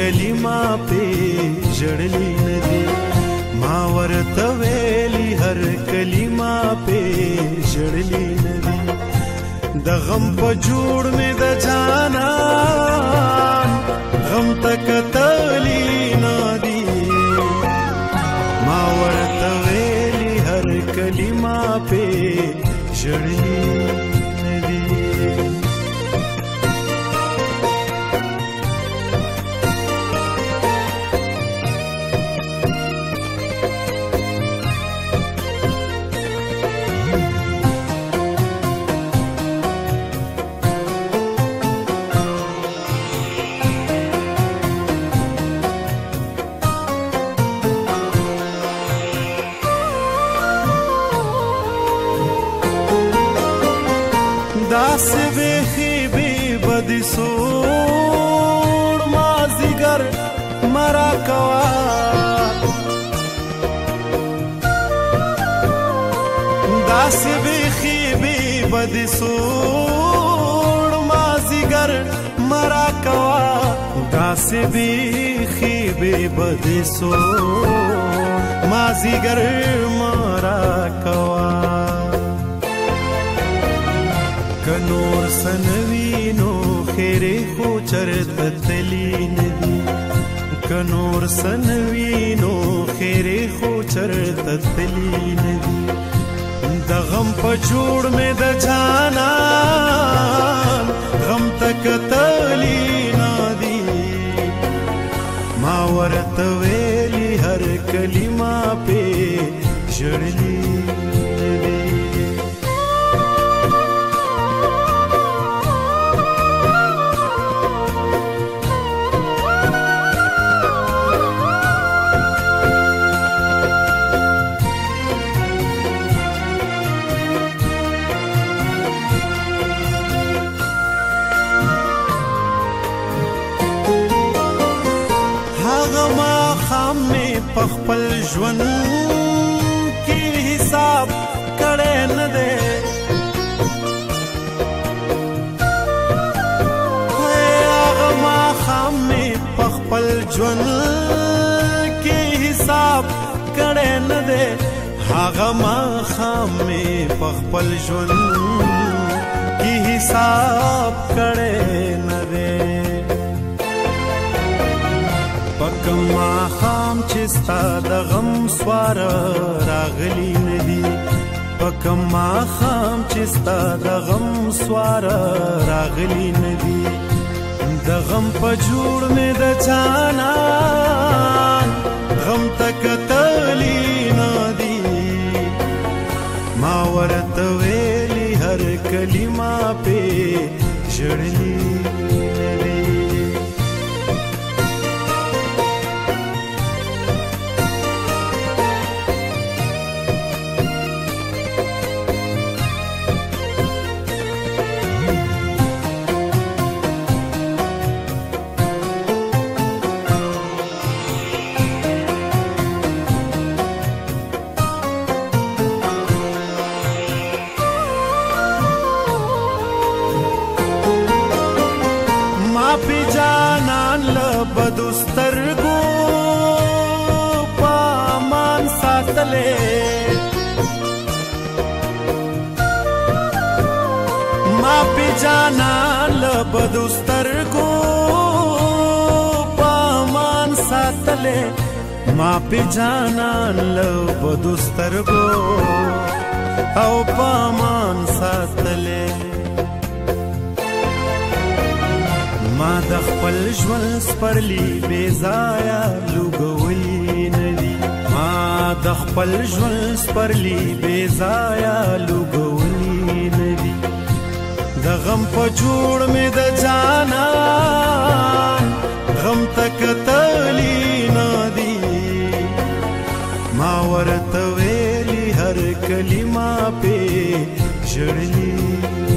कलिमा पे जड़ली नदी मावर तवेली हर कलिमा पे जड़ली नदी दगम पजूड में द जाना गम तक तली नदी मावर तवेली हर कलिमा पे जड़ली داس ویخی بی بدی سوڑ مازیگر مرا کوا داس ویخی بی بدی سوڑ مازیگر مرا کوا داس ویخی بی بدی سوڑ مازیگر مرا کوا کنور سنوي نو خيره خو چرته تلي ندي کنور سنوي نو خيره خو چرته تلي ندي د غم په جوړ مې د جانا غم تک تلي ندي ما ورته ویلي هر کلمه په جړلي مې په خپل ژوند کې حساب کړي نه دی هغه ما خام مې په خپل ژوند کې حساب کړي نه دی هغه ما خام مې په خپل ژوند کې حساب کړي کوم ما خام چې ستا د غم سوار راغلی ندی پکم ما خام چې ستا د غم سوار راغلی ندی د غم په جوړ مې د چانا غم تک تلی ندی ما ورته ویلی هر کلمه په جړلی پی جانان لبدستر کو پامان ساتلے ما پی جانان لبدستر کو پامان ساتلے ما پی جانان لبدستر کو او پامان ساتلے ما د خپل ژوند سپرلی بے ضایع لګولې ندي ما د خپل ژوند سپرلی بے ضایع لګولې ندي د غم په جوړ مې د جانا غم تک تلی ندي ما ورته ویلي هر کلمه په ژړلې